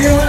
You.